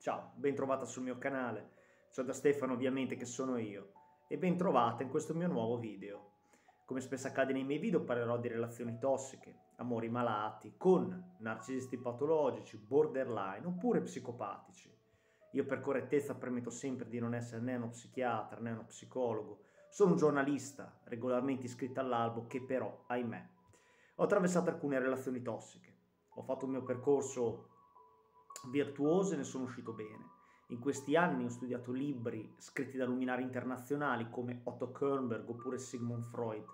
Ciao, ben trovata sul mio canale. Ciao da Stefano ovviamente che sono io e ben trovata in questo mio nuovo video. Come spesso accade nei miei video parlerò di relazioni tossiche, amori malati, con narcisisti patologici, borderline oppure psicopatici. Io per correttezza premetto sempre di non essere né uno psichiatra né uno psicologo, sono un giornalista regolarmente iscritto all'albo che però, ahimè, ho attraversato alcune relazioni tossiche. Ho fatto il mio percorso virtuoso e ne sono uscito bene. In questi anni ho studiato libri scritti da luminari internazionali come Otto Kernberg oppure Sigmund Freud.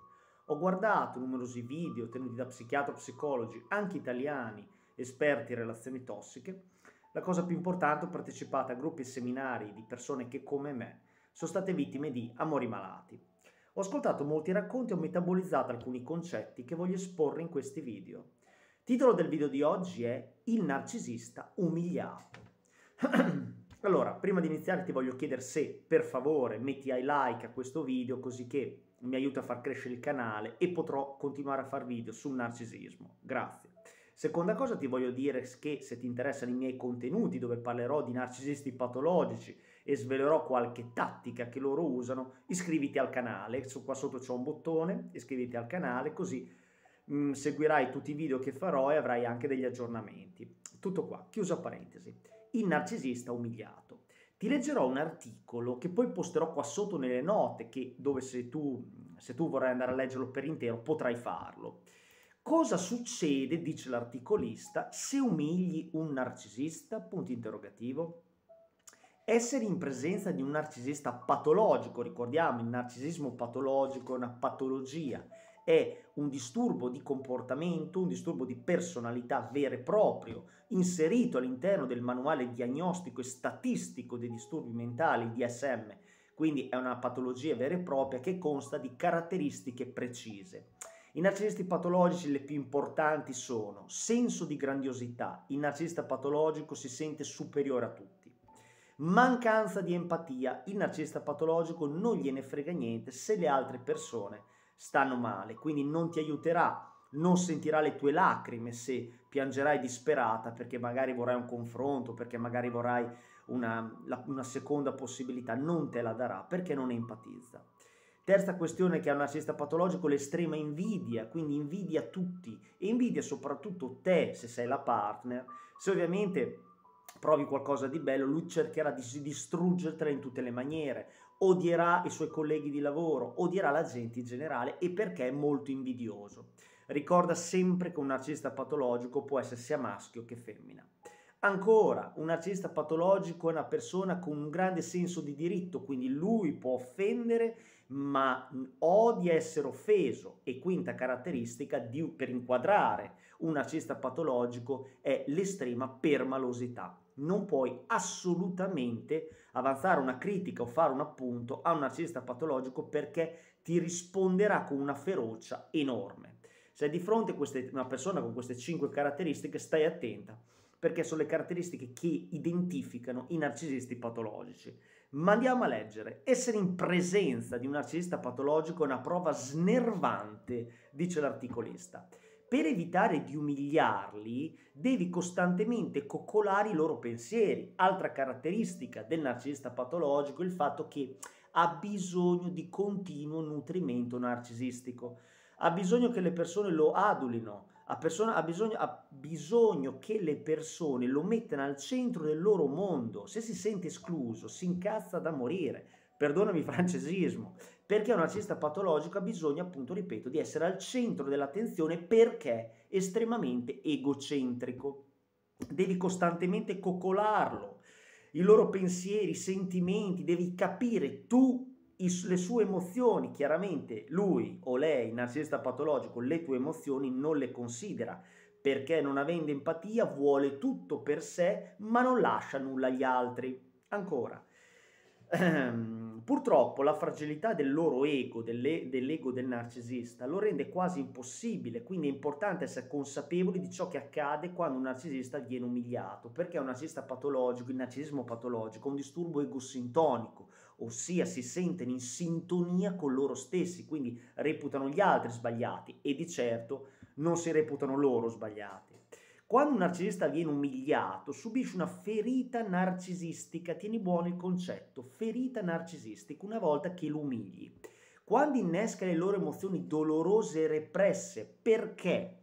Ho guardato numerosi video tenuti da psichiatri e psicologi, anche italiani, esperti in relazioni tossiche. La cosa più importante, ho partecipato a gruppi e seminari di persone che, come me, sono state vittime di amori malati. Ho ascoltato molti racconti e ho metabolizzato alcuni concetti che voglio esporre in questi video. Titolo del video di oggi è Il narcisista umiliato. allora, prima di iniziare ti voglio chiedere se per favore metti ai like a questo video così che mi aiuta a far crescere il canale e potrò continuare a fare video sul narcisismo. Grazie. Seconda cosa ti voglio dire che se ti interessano i miei contenuti dove parlerò di narcisisti patologici e svelerò qualche tattica che loro usano, iscriviti al canale, qua sotto c'è un bottone, iscriviti al canale così mh, mm, seguirai tutti i video che farò e avrai anche degli aggiornamenti. Tutto qua, chiusa parentesi. Il narcisista umiliato. Ti leggerò un articolo che poi posterò qua sotto nelle note, che, dove se tu, se tu vorrai andare a leggerlo per intero potrai farlo. Cosa succede, dice l'articolista, se umigli un narcisista? Punto interrogativo. Essere in presenza di un narcisista patologico, ricordiamo il narcisismo patologico è una patologia, è un disturbo di comportamento, un disturbo di personalità vero e proprio, inserito all'interno del manuale diagnostico e statistico dei disturbi mentali DSM, quindi è una patologia vera e propria che consta di caratteristiche precise. I narcisisti patologici le più importanti sono senso di grandiosità, il narcisista patologico si sente superiore a tutti. Mancanza di empatia, il narcisista patologico non gliene frega niente se le altre persone stanno male, quindi non ti aiuterà, non sentirà le tue lacrime se piangerai disperata perché magari vorrai un confronto, perché magari vorrai una, una seconda possibilità, non te la darà perché non empatizza. Terza questione che ha un narcisista patologico, l'estrema invidia, quindi invidia tutti e invidia soprattutto te se sei la partner, se ovviamente provi qualcosa di bello, lui cercherà di distruggertela in tutte le maniere, odierà i suoi colleghi di lavoro, odierà la gente in generale e perché è molto invidioso. Ricorda sempre che un narcisista patologico può essere sia maschio che femmina. Ancora, un narcisista patologico è una persona con un grande senso di diritto, quindi lui può offendere, ma odia essere offeso. E quinta caratteristica di, per inquadrare un narcisista patologico è l'estrema permalosità. Non puoi assolutamente avanzare una critica o fare un appunto a un narcisista patologico perché ti risponderà con una ferocia enorme. Se di fronte a una persona con queste cinque caratteristiche, stai attenta perché sono le caratteristiche che identificano i narcisisti patologici. Ma andiamo a leggere. Essere in presenza di un narcisista patologico è una prova snervante, dice l'articolista. Per evitare di umiliarli, devi costantemente coccolare i loro pensieri. Altra caratteristica del narcisista patologico è il fatto che ha bisogno di continuo nutrimento narcisistico. Ha bisogno che le persone lo adulino, ha, persona, ha, bisogno, ha bisogno che le persone lo mettano al centro del loro mondo. Se si sente escluso, si incazza da morire. Perdonami il francesismo, perché un narcisista patologico ha bisogno, appunto, ripeto, di essere al centro dell'attenzione perché è estremamente egocentrico. Devi costantemente coccolarlo, i loro pensieri, i sentimenti, devi capire tu le sue emozioni, chiaramente lui o lei, narcisista patologico, le tue emozioni non le considera perché non avendo empatia vuole tutto per sé ma non lascia nulla agli altri. Ancora, Ehm, purtroppo la fragilità del loro ego, delle, dell'ego del narcisista, lo rende quasi impossibile, quindi è importante essere consapevoli di ciò che accade quando un narcisista viene umiliato, perché un narcisista patologico, il narcisismo patologico, è un disturbo egosintonico, ossia si sentono in sintonia con loro stessi, quindi reputano gli altri sbagliati e di certo non si reputano loro sbagliati. Quando un narcisista viene umiliato, subisce una ferita narcisistica, tieni buono il concetto, ferita narcisistica, una volta che lo umili. Quando innesca le loro emozioni dolorose e represse, perché?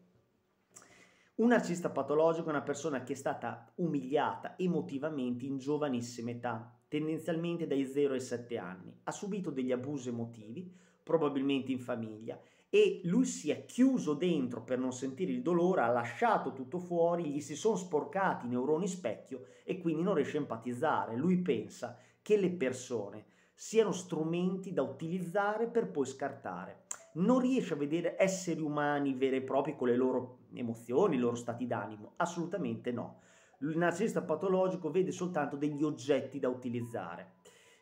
Un narcisista patologico è una persona che è stata umiliata emotivamente in giovanissima età, tendenzialmente dai 0 ai 7 anni, ha subito degli abusi emotivi, probabilmente in famiglia, e lui si è chiuso dentro per non sentire il dolore, ha lasciato tutto fuori, gli si sono sporcati i neuroni specchio e quindi non riesce a empatizzare. Lui pensa che le persone siano strumenti da utilizzare per poi scartare. Non riesce a vedere esseri umani veri e propri con le loro emozioni, i loro stati d'animo. Assolutamente no. Il narcisista patologico vede soltanto degli oggetti da utilizzare.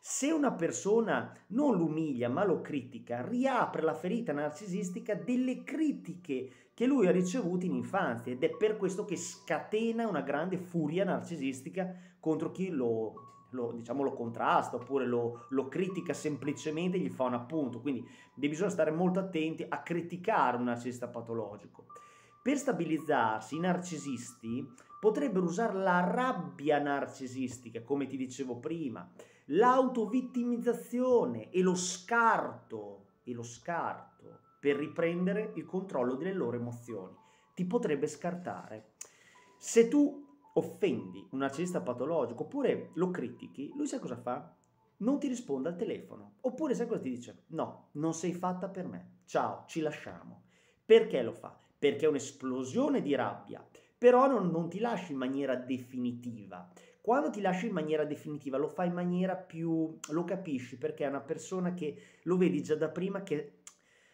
Se una persona non lo umilia ma lo critica, riapre la ferita narcisistica delle critiche che lui ha ricevuto in infanzia ed è per questo che scatena una grande furia narcisistica contro chi lo, lo, diciamo, lo contrasta oppure lo, lo critica semplicemente e gli fa un appunto. Quindi bisogna stare molto attenti a criticare un narcisista patologico. Per stabilizzarsi, i narcisisti potrebbero usare la rabbia narcisistica, come ti dicevo prima, l'autovittimizzazione e lo scarto, e lo scarto per riprendere il controllo delle loro emozioni. Ti potrebbe scartare. Se tu offendi un narcisista patologico oppure lo critichi, lui sai cosa fa? Non ti risponde al telefono. Oppure sai cosa ti dice? No, non sei fatta per me. Ciao, ci lasciamo. Perché lo fa? Perché è un'esplosione di rabbia, però non, non ti lascia in maniera definitiva. Quando ti lascia in maniera definitiva lo fa in maniera più... lo capisci perché è una persona che lo vedi già da prima che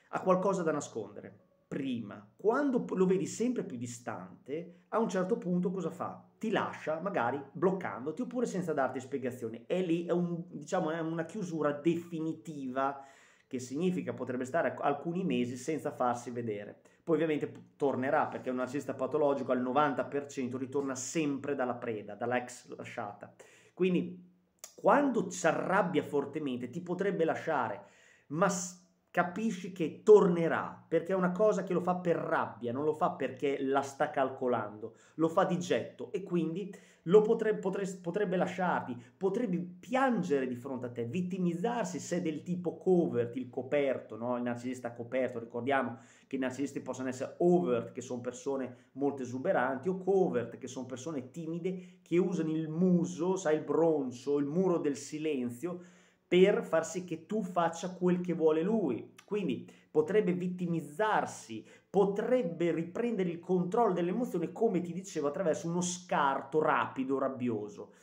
ha qualcosa da nascondere. Prima, quando lo vedi sempre più distante, a un certo punto cosa fa? Ti lascia magari bloccandoti oppure senza darti spiegazioni. E lì è, un, diciamo, è una chiusura definitiva che significa potrebbe stare alcuni mesi senza farsi vedere. Poi ovviamente tornerà perché un narcisista patologico al 90% ritorna sempre dalla preda, dalla ex lasciata. Quindi quando si arrabbia fortemente ti potrebbe lasciare, ma capisci che tornerà perché è una cosa che lo fa per rabbia, non lo fa perché la sta calcolando, lo fa di getto e quindi lo potrebbe, potrebbe, potrebbe lasciarti, potrebbe piangere di fronte a te, vittimizzarsi se del tipo covert, il coperto, no? il narcisista coperto, ricordiamo che i narcisisti possono essere overt, che sono persone molto esuberanti, o covert, che sono persone timide che usano il muso, sai, il bronzo, il muro del silenzio, per far sì che tu faccia quel che vuole lui. Quindi potrebbe vittimizzarsi, potrebbe riprendere il controllo delle emozioni, come ti dicevo, attraverso uno scarto rapido, rabbioso.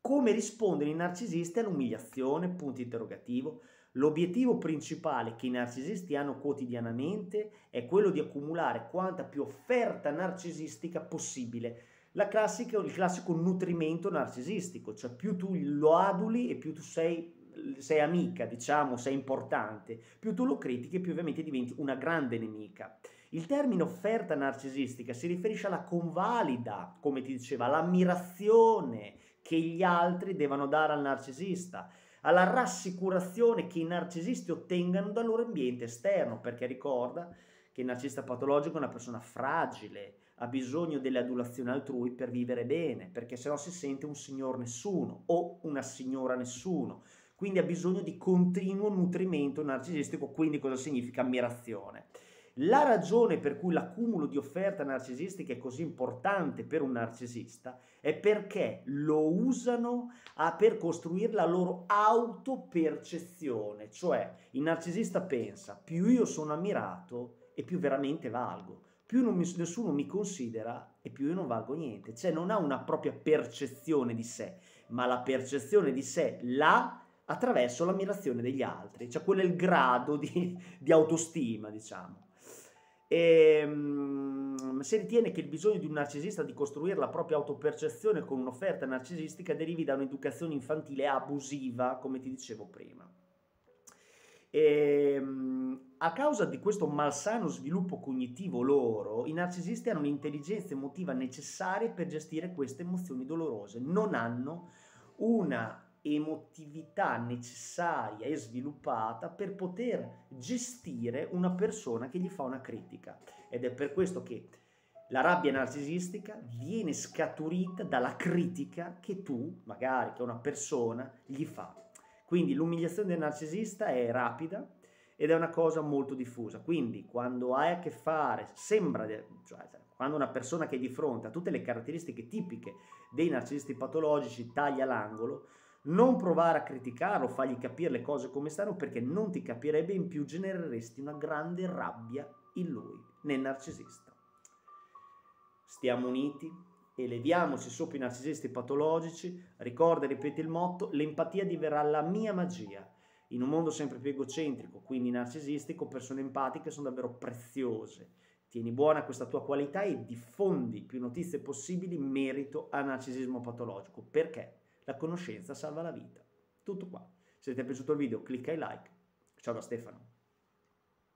Come rispondono i narcisisti all'umiliazione? Punto interrogativo. L'obiettivo principale che i narcisisti hanno quotidianamente è quello di accumulare quanta più offerta narcisistica possibile. La classica, il classico nutrimento narcisistico, cioè più tu lo aduli e più tu sei sei amica, diciamo, sei importante, più tu lo critichi, più ovviamente diventi una grande nemica. Il termine offerta narcisistica si riferisce alla convalida, come ti diceva, all'ammirazione che gli altri devono dare al narcisista, alla rassicurazione che i narcisisti ottengano dal loro ambiente esterno, perché ricorda che il narcisista patologico è una persona fragile, ha bisogno dell'adulazione altrui per vivere bene, perché se no si sente un signor nessuno o una signora nessuno. Quindi ha bisogno di continuo nutrimento narcisistico, quindi cosa significa? Ammirazione? La ragione per cui l'accumulo di offerta narcisistica è così importante per un narcisista è perché lo usano a, per costruire la loro autopercezione, cioè il narcisista pensa più io sono ammirato e più veramente valgo, più mi, nessuno mi considera e più io non valgo niente, cioè non ha una propria percezione di sé, ma la percezione di sé la attraverso l'ammirazione degli altri, cioè quello è il grado di, di autostima, diciamo. E, um, si ritiene che il bisogno di un narcisista di costruire la propria autopercezione con un'offerta narcisistica derivi da un'educazione infantile abusiva, come ti dicevo prima. E, um, a causa di questo malsano sviluppo cognitivo loro, i narcisisti hanno un'intelligenza emotiva necessaria per gestire queste emozioni dolorose, non hanno una emotività necessaria e sviluppata per poter gestire una persona che gli fa una critica. Ed è per questo che La rabbia narcisistica viene scaturita dalla critica che tu, magari che una persona, gli fa. Quindi l'umiliazione del narcisista è rapida ed è una cosa molto diffusa. Quindi quando hai a che fare, sembra, cioè quando una persona che è di fronte a tutte le caratteristiche tipiche dei narcisisti patologici taglia l'angolo, non provare a criticarlo, fargli capire le cose come stanno perché non ti capirebbe, in più genereresti una grande rabbia in lui, nel narcisista stiamo uniti, eleviamoci sopra i narcisisti patologici, ricorda e ripeti il motto, l'empatia diverrà la mia magia. In un mondo sempre più egocentrico, quindi narcisistico, persone empatiche sono davvero preziose. Tieni buona questa tua qualità e diffondi più notizie possibili in merito al narcisismo patologico, perché la conoscenza salva la vita. Tutto qua. Se ti è piaciuto il video clicca i like. Ciao da Stefano.